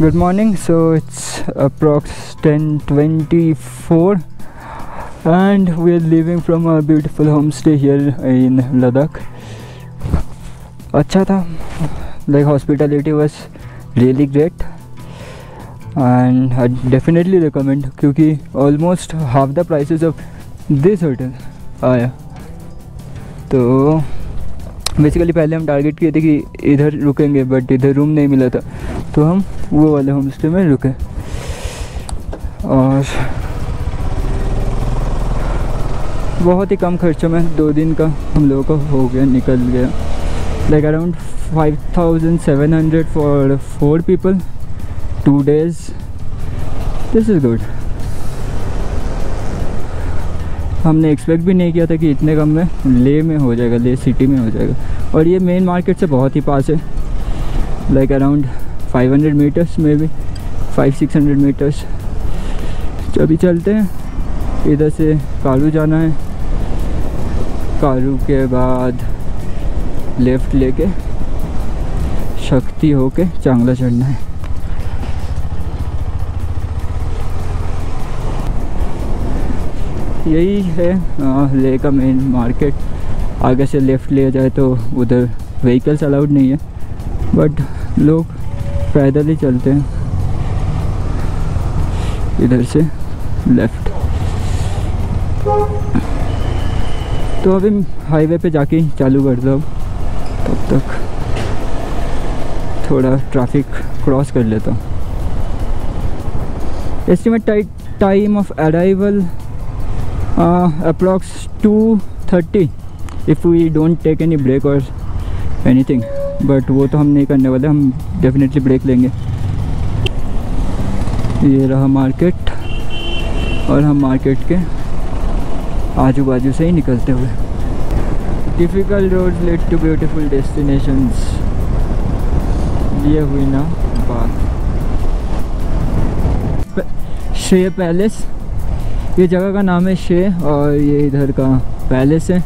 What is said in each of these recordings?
good morning so it's approx 10:24 and we're leaving from a beautiful homestay here in ladakh अच्छा था like hospitality was really great and I definitely recommend क्योंकि almost half the prices of this hotel आया तो basically पहले हम target किए थे कि इधर रुकेंगे बट इधर रूम नहीं मिला था। तो हम वो वाले होम स्टे में रुके। और बहुत ही कम खर्चों में दो दिन का हम लोगों का हो गया, निकल गया। Like around five thousand seven hundred for four people two days this is good हमने एक्सपेक्ट भी नहीं किया था कि इतने कम में ले में हो जाएगा, ले सिटी में हो जाएगा। और ये मेन मार्केट से बहुत ही पास है। लाइक अराउंड 500 मीटर्स में भी फाइव सिक्स हंड्रेड मीटर्स तो अभी चलते हैं। इधर से कालू जाना है। कालू के बाद लेफ़्ट लेके शक्ति होके चांगला चढ़ना है। यही है ले का मेन मार्केट आगे से लेफ़्ट लिया जाए तो उधर व्हीकल्स अलाउड नहीं है। बट लोग पैदल ही चलते हैं। इधर से लेफ़्ट तो अभी हाईवे पे जाके चालू कर दो तब तक थोड़ा ट्रैफ़िक क्रॉस कर लेता हूँ। Estimate time of arrival approx two thirty if don't take any break और एनीथिंग बट वो तो हम नहीं करने वाले, हम डेफिनेटली ब्रेक लेंगे। ये रहा मार्केट और हम मार्केट के आजू बाजू से ही निकलते हुए। Difficult road lead to beautiful destinations ये हुई ना बात। श्रेय पैलेस ये जगह का नाम है शे और ये इधर का पैलेस है।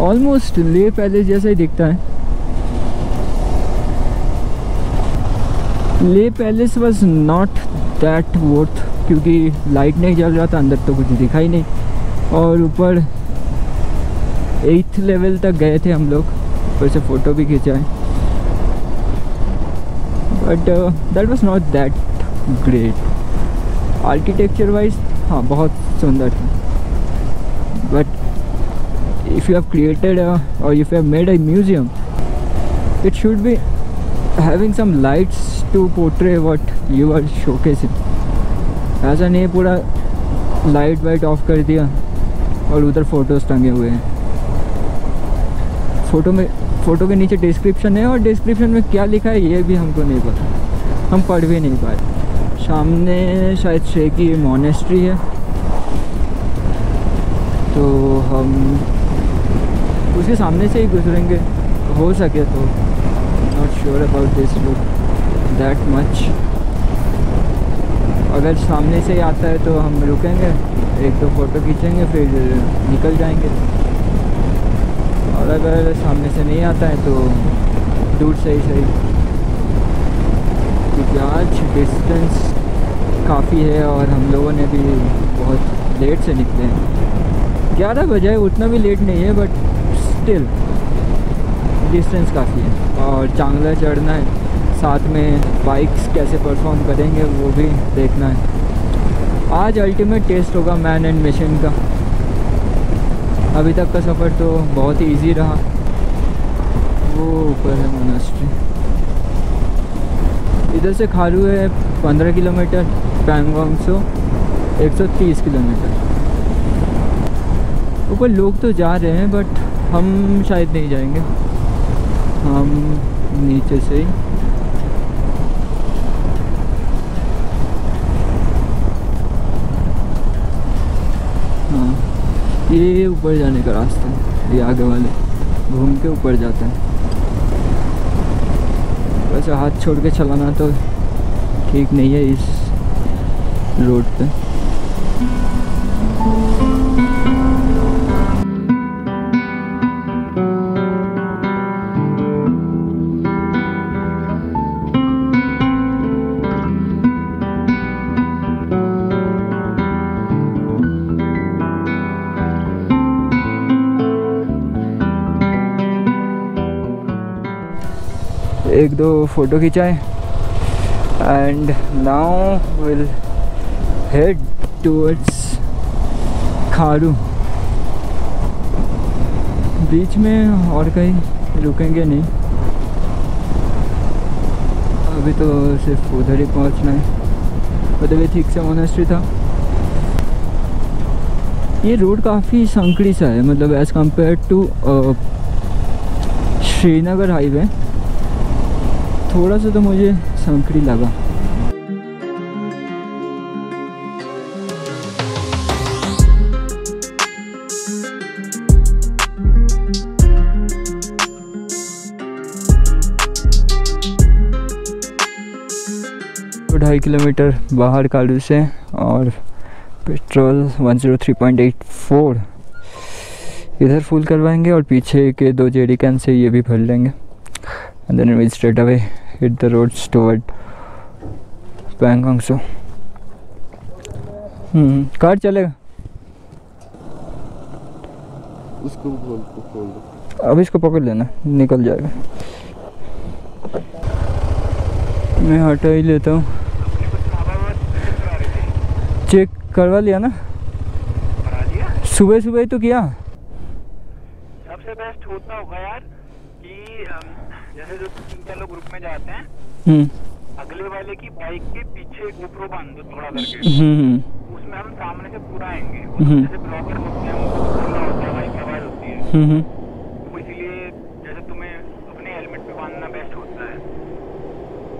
ऑलमोस्ट ले पैलेस जैसा ही दिखता है। Leh palace was not that worth क्योंकि लाइट नहीं जल रहा था, अंदर तो कुछ दिखाई नहीं। और ऊपर एट्थ लेवल तक गए थे हम लोग, ऊपर से फ़ोटो भी खिंचाए but that was not that great architecture wise हाँ बहुत सुंदर था। But if you have created और if you have made a museum, it should be having some lights to portray what you are showcasing. ऐसा नहीं पूरा light white of कर दिया और उधर फ़ोटोज़ टंगे हुए हैं फ़ोटो में फ़ोटो के नीचे डिस्क्रिप्शन है और डिस्क्रिप्शन में क्या लिखा है ये भी हमको नहीं पता हम पढ़ भी नहीं पाए सामने शायद शे की मोनेस्ट्री है। तो हम उसके सामने से ही गुजरेंगे। हो सके तो। Not sure about this look that much अगर सामने से ही आता है तो हम रुकेंगे। एक दो फ़ोटो खींचेंगे, फिर निकल जाएँगे। और अगर सामने से नहीं आता है तो दूर से ही सही। क्योंकि आज डिस्टेंस काफ़ी है और हम लोगों ने भी बहुत लेट से निकले हैं। ग्यारह बजे उतना भी लेट नहीं है बट स्टिल डिस्टेंस काफ़ी है। और चांगला चढ़ना है, साथ में बाइक्स कैसे परफॉर्म करेंगे वो भी देखना है। आज अल्टीमेट टेस्ट होगा मैन एंड मिशन का। अभी तक का सफ़र तो बहुत ही ईजी रहा। वो ऊपर है मोनास्ट्री इधर से खारू है पंद्रह किलोमीटर। पैंगोंग सो एक सौ तीस किलोमीटर। ऊपर लोग तो जा रहे हैं बट हम शायद नहीं जाएँगे। हम नीचे से ही। हाँ ये ऊपर जाने का रास्ता है। ये आगे वाले, घूम के ऊपर जाते हैं। वैसे हाथ छोड़ के चलाना तो ठीक नहीं है इस रोड पे। एक दो photo खिंचाएँ। And now will head towards Kharu बीच में और कहीं रुकेंगे नहीं। अभी तो सिर्फ़ उधर ही पहुँचना है। उधर भी ठीक से मोनेस्ट्री था। ये रोड काफ़ी संकड़ी सा है मतलब as compare to Srinagar highway थोड़ा सा तो मुझे संकड़ी लगा। ढाई किलोमीटर बाहर कालू से और पेट्रोल 103.84 इधर फुल करवाएँगे और पीछे के दो जेडी कैन से ये भी भर लेंगे। And then we straight away hit the road toward Pangong so hmm car चलेगा। उसको खोल अब इसको पकड़ लेना निकल जाएगा। मैं हटा ही लेता हूँ। चेक करवा लिया ना? सुबह सुबह ही तो किया। सबसे बेस्ट होता होगा यार कि जैसे जो तीन चार लोग ग्रुप में जाते हैं हम्म। अगले वाले की बाइक के पीछे गोप्रो बाँध दो थोड़ा करके। हम्म उसमें हम सामने से पूरा आएँगे। हम्म। जैसे ब्लॉगर होते हैं उनको तो खुला होता है बाइक की आवाज़ होती है। हम्म हम्म। तो इसीलिए जैसे तुम्हें अपने हेलमेट पे बांधना बेस्ट होता है।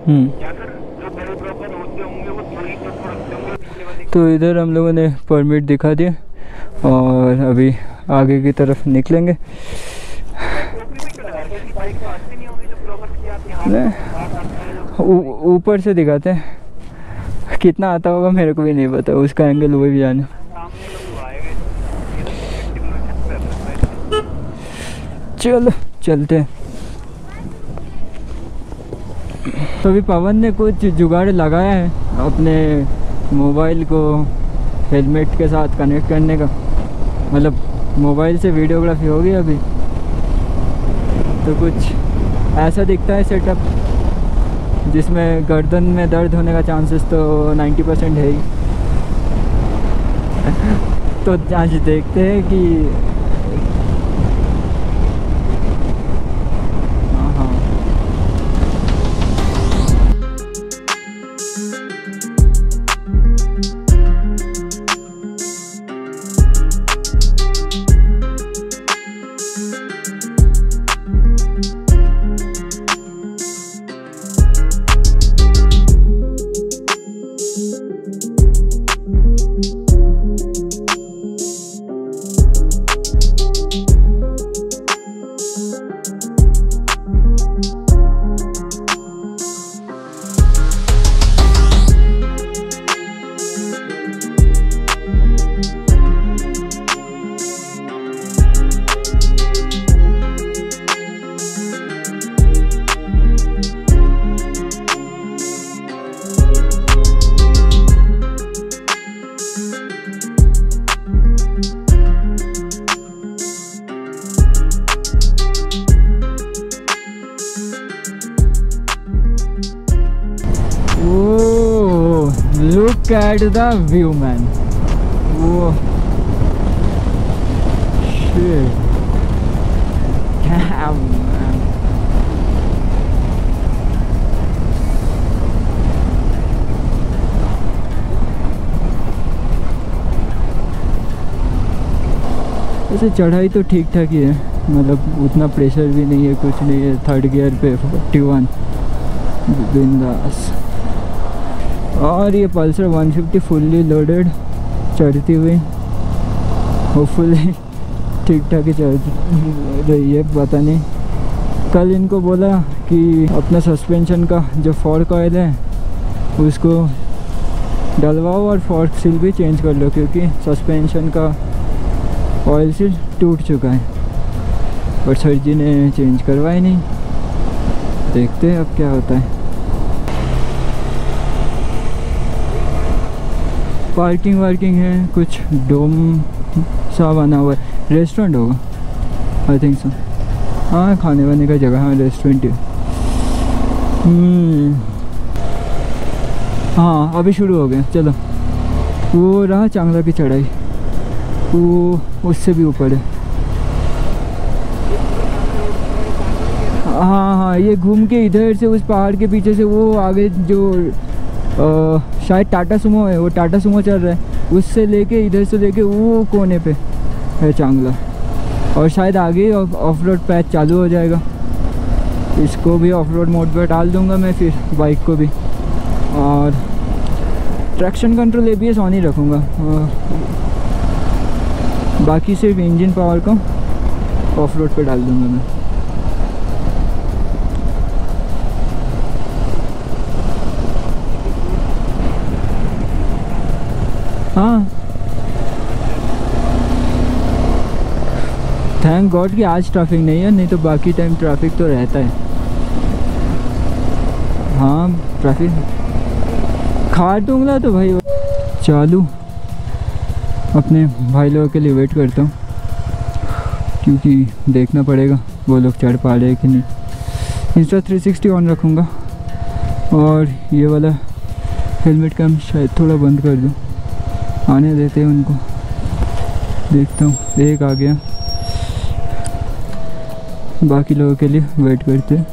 हम्म। या फिर जो बड़े ब्लॉगर होते होंगे वो दो ही फ़ोटो रखते होंगे तो इधर हम लोगों ने परमिट दिखा दिया और अभी आगे की तरफ़ निकलेंगे। ऊपर से दिखाते हैं। कितना आता होगा मेरे को भी नहीं पता, उसका एंगल वो भी जाने। चलो, चलते हैं। तो अभी पवन ने कुछ जुगाड़ लगाया है अपने मोबाइल को हेलमेट के साथ कनेक्ट करने का। मतलब मोबाइल से वीडियोग्राफी होगी अभी? तो कुछ ऐसा दिखता है सेटअप जिसमें गर्दन में दर्द होने का चांसेस तो 90 परसेंट है ही। तो आज देखते हैं कि look at the view, man. Whoa. Shit. Damn. वैसे चढ़ाई तो ठीक ठाक ही है मतलब उतना प्रेशर भी नहीं है कुछ नहीं है थर्ड गियर पे फोर्टी वन बिंदास और ये पल्सर 150 फुल्ली लोडेड चढ़ती हुई होपफुली ठीक ठाक ही चढ़ रही है, पता नहीं। कल इनको बोला कि अपना सस्पेंशन का जो फॉर्क ऑयल है, उसको डलवाओ और फॉर्क सील भी चेंज कर लो, क्योंकि सस्पेंशन का ऑयल सील टूट चुका है। पर सर जी ने चेंज करवाया नहीं। देखते हैं अब क्या होता है। पार्किंग वार्किंग है कुछ डोम सा बना हुआ है। रेस्टोरेंट होगा आई थिंक सो हाँ खाने वाने का जगह है रेस्टोरेंट है। हम्म, हाँ अभी शुरू हो गए चलो। वो रहा चांगला की चढ़ाई। वो उससे भी ऊपर है। हाँ हाँ ये घूम के इधर से उस पहाड़ के पीछे से वो आगे जो शायद टाटा सुमो है, वो टाटा सुमो चल रहा है। उससे लेके इधर से लेके वो कोने पे है चांगला। और शायद आगे ऑफ़ रोड पैच चालू हो जाएगा। इसको भी ऑफ़ रोड मोड पर डाल दूँगा मैं फिर बाइक को भी। और traction control A B S on ही रखूँगा। बाकी सिर्फ़ इंजन पावर को ऑफ़ रोड पर डाल दूँगा मैं। थैंक गॉड कि आज ट्रैफ़िक नहीं है, नहीं तो बाकी टाइम ट्रैफ़िक तो रहता है। हाँ ट्रैफ़िक खा दूँगा तो भाई, चालू। अपने भाई लोगों के लिए वेट करता हूँ, क्योंकि देखना पड़ेगा वो लोग चढ़ पा रहे हैं कि नहीं। इंस्टा 360 ऑन रखूँगा, और ये वाला हेलमेट का हम शायद थोड़ा बंद कर दूँ। आने देते हैं उनको। देखता हूँ, एक आ गया। बाकी लोगों के लिए वेट करते हैं।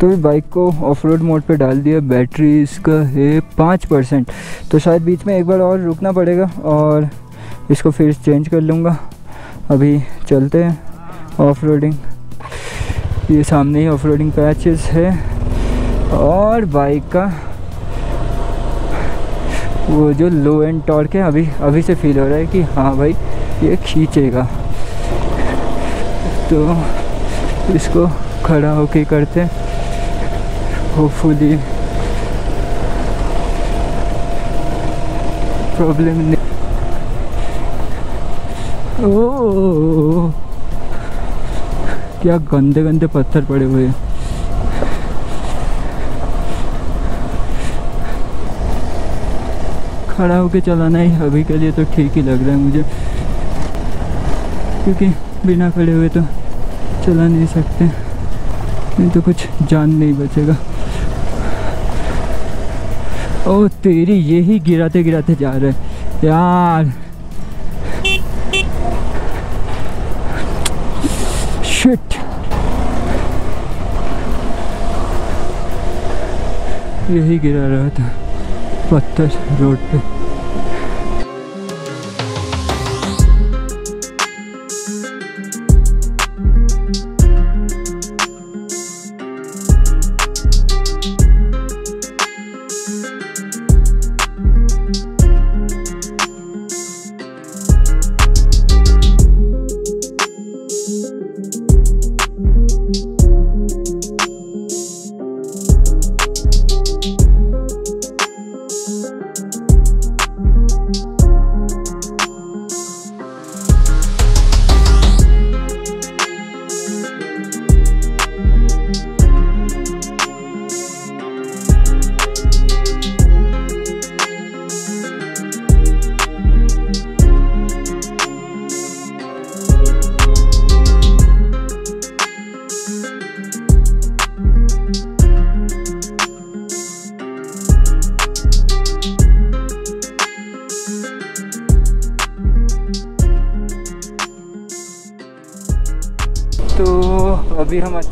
तो बाइक को ऑफ़ रोड मोड पे डाल दिया बैटरी इसका है पाँच परसेंट। तो शायद बीच में एक बार और रुकना पड़ेगा और इसको फिर चेंज कर लूँगा। अभी चलते हैं ऑफ़ रोडिंग ये सामने ही ऑफ़ रोडिंग पैचेस है और बाइक का वो जो लो एंड टॉर्क है, अभी अभी से फील हो रहा है कि हाँ भाई, ये खींचेगा। तो इसको खड़ा होके करते हैं। होपफुली प्रॉब्लम नहीं। ओ क्या गंदे गंदे पत्थर पड़े हुए हैं। खड़ा होके चलाना ही अभी के लिए तो ठीक ही लग रहा है मुझे। क्योंकि बिना खड़े हुए तो चला नहीं सकते। नहीं तो कुछ जान नहीं बचेगा। ओ तेरी यही गिराते गिराते जा रहे। यार। शिट यही गिरा रहा था। पत्थर रोड पे।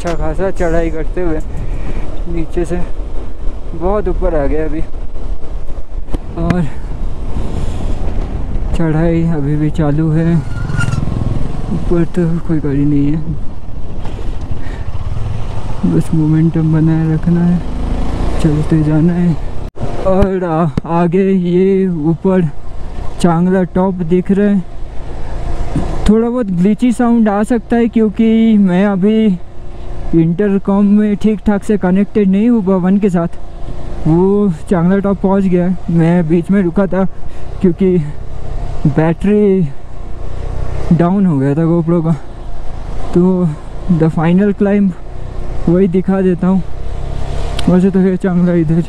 अच्छा खासा चढ़ाई करते हुए नीचे से बहुत ऊपर आ गया अभी। और चढ़ाई अभी भी चालू है। ऊपर तो कोई गाड़ी नहीं है। बस मोमेंटम बनाए रखना है चलते जाना है। और आ, आगे ये ऊपर चांगला टॉप दिख रहा है। थोड़ा बहुत ग्लिची साउंड आ सकता है क्योंकि मैं अभी इंटरकॉम में ठीक ठाक से कनेक्टेड नहीं हूँ भवन के साथ। वो चांगला टॉप पहुँच गया। मैं बीच में रुका था क्योंकि बैटरी डाउन हो गया था गोप्रो का। तो द फाइनल क्लाइंब वही दिखा देता हूँ। वैसे तो है चांगला इधर।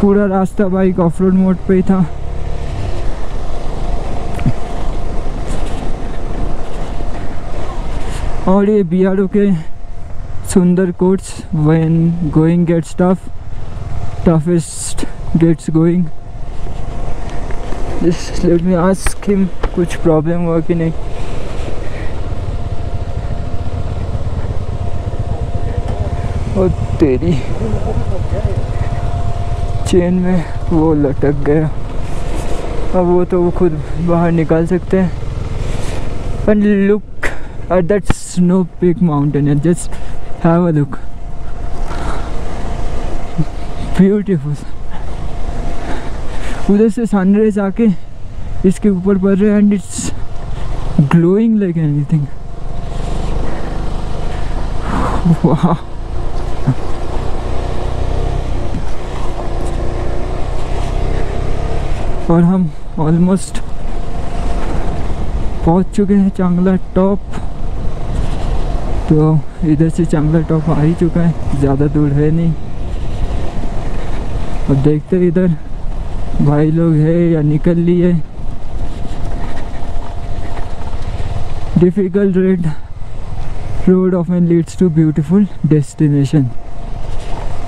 पूरा रास्ता बाइक ऑफ़ रोड मोड पे ही था। और ये बी आर ओ के सुंदर quotes when going gets tough, toughest gets going. Just let me ask him कुछ प्रॉब्लम हुआ कि नहीं। और तेरी चेन में वो लटक गया। अब वो तो वो खुद बाहर निकाल सकते हैं। And look at that peak mountain and just have a look. Beautiful. उधर से सनराइज आके इसके ऊपर पड़ रहे है and it's glowing like anything वाह और हम ऑलमोस्ट पहुँच चुके हैं चांगला टॉप तो इधर से चांगला टॉप आ ही चुका है, ज़्यादा दूर है नहीं। अब देखते हैं इधर, भाई लोग है या निकल लिए। Difficult red road of an leads to beautiful destination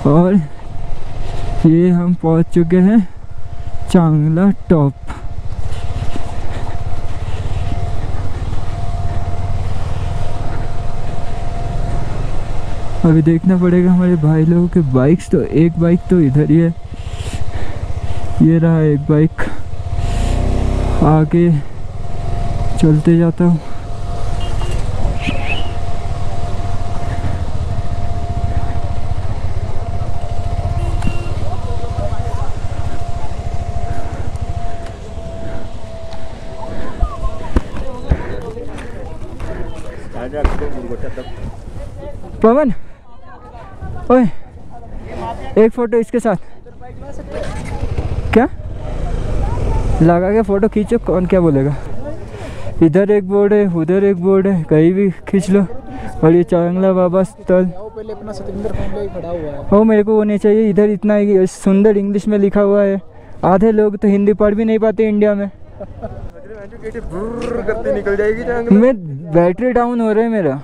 और ये हम पहुँच चुके हैं चांगला टॉप अभी देखना पड़ेगा हमारे भाई लोगों के बाइक्स तो एक बाइक तो इधर ही है। ये रहा एक बाइक आगे चलते जाता हूँ। पवन! ओए एक फ़ोटो इसके साथ। क्या? लगा के फ़ोटो खींचो कौन क्या बोलेगा? इधर एक बोर्ड है उधर एक बोर्ड है कहीं भी खींच लो। और ये चांगला बाबा स्थल। वो पहले अपना सतेंद्र खड़ा हुआ है ओ मेरे को वो नहीं चाहिए इधर इतना सुंदर इंग्लिश में लिखा हुआ है। आधे लोग तो हिंदी पढ़ भी नहीं पाते इंडिया में। करते निकल जाएगी मैं बैटरी डाउन हो रहा है मेरा।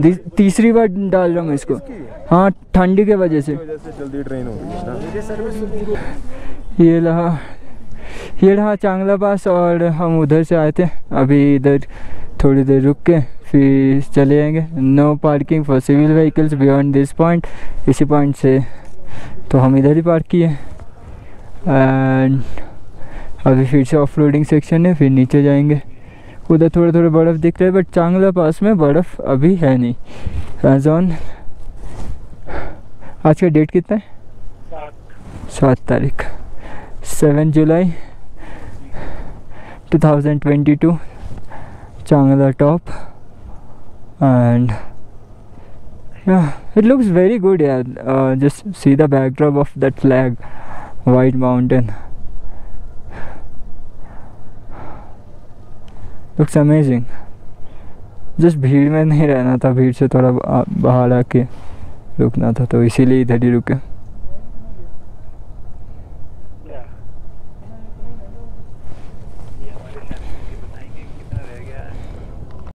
तीसरी बार डाल रहा हूँ मैं इसको हाँ ठंडी के वजह से। जल्दी ट्रेन हो गई ये रहा ये रहा चांगला पास और हम उधर से आए थे। अभी इधर थोड़ी देर रुक के फिर चले जाएँगे no parking for civil vehicles beyond this point इसी पॉइंट से तो हम इधर ही पार्क किए। एंड अभी फिर से ऑफ़ सेक्शन है फिर नीचे जाएँगे। उधर थोड़े थोड़े बर्फ़ दिख रहे हैं बट चांगला पास में बर्फ़ अभी है नहीं। रमज़ान आज का डेट कितना है? सात तारीख। Seven July 2022 Changla top and it looks very good यार। Just see the backdrop of that flag white mountain looks amazing just भीड़ में नहीं रहना था, भीड़ से थोड़ा बाहर आके रुकना था तो इसीलिए इधर ही रुके।